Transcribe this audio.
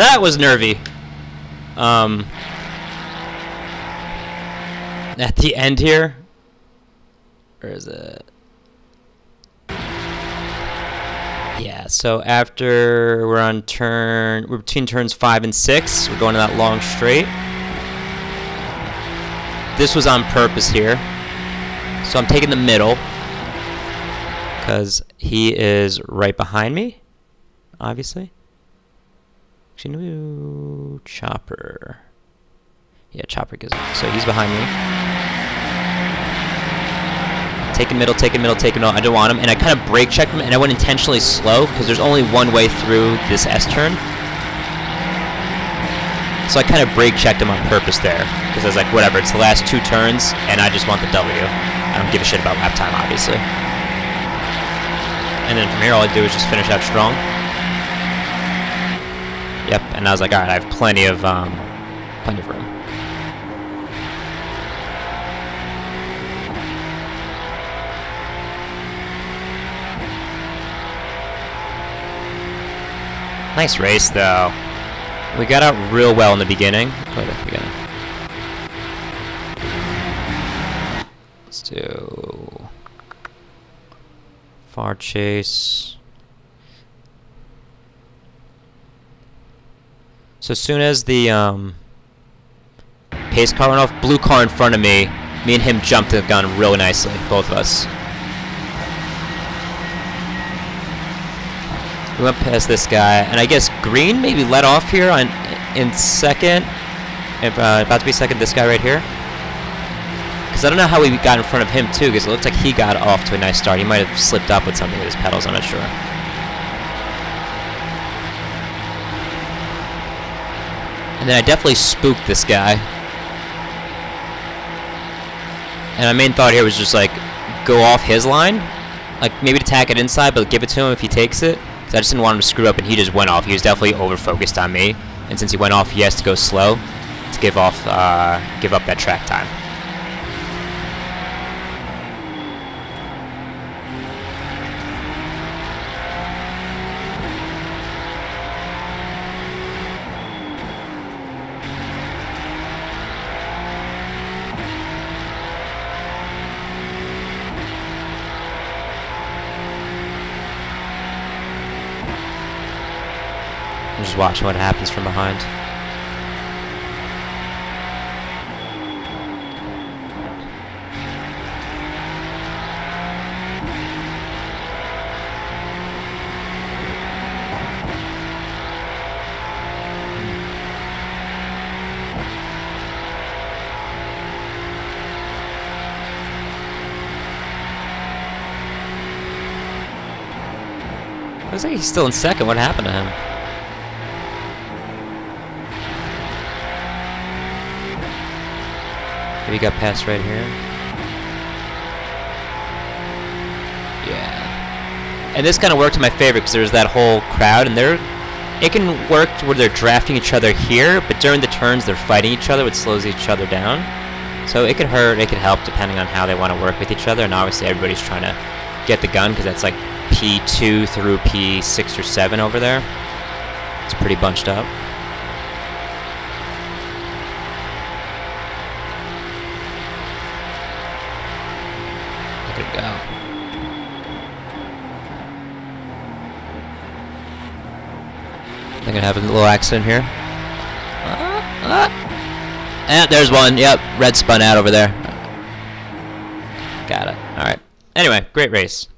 That was nervy. Um, at the end here, where is it? Yeah, so after we're on turn, we're between turns five and six. We're going to that long straight. This was on purpose here. So I'm taking the middle because he is right behind me, obviously. Actually, no, Chopper. Yeah, Chopper gives So he's behind me. Take Taking middle, take taking middle, taking middle. I don't want him. And I kind of brake checked him, and I went intentionally slow because there's only one way through this S turn. So I kind of brake checked him on purpose there because I was like, whatever, it's the last two turns, and I just want the W. I don't give a shit about lap time, obviously. And then from here, all I do is just finish out strong. Yep, and I was like, all right, I have plenty of um, plenty of room. Nice race, though. We got out real well in the beginning. At the beginning. Let's do far chase. So as soon as the um, pace car went off, blue car in front of me, me and him jumped the gun really nicely, both of us. We went past this guy, and I guess green maybe let off here on in second. Uh, about to be second, this guy right here. Because I don't know how we got in front of him too, because it looks like he got off to a nice start. He might have slipped up with something with his pedals, I'm not sure. And then I definitely spooked this guy. And my main thought here was just like, go off his line. Like, maybe to tack it inside, but give it to him if he takes it. Because I just didn't want him to screw up, and he just went off. He was definitely over-focused on me. And since he went off, he has to go slow to give off, uh, give up that track time. I'm just watching what happens from behind. Looks like he's still in second. What happened to him? Maybe got passed right here. Yeah. And this kind of worked in my favor because there's that whole crowd, and they're it can work where they're drafting each other here, but during the turns they're fighting each other, which slows each other down. So it could hurt, it could help depending on how they want to work with each other, and obviously everybody's trying to get the gun because that's like P2 through P6 or 7 over there. It's pretty bunched up. I have a little accident here. Uh, uh. And there's one. Yep, red spun out over there. Got it. All right. Anyway, great race.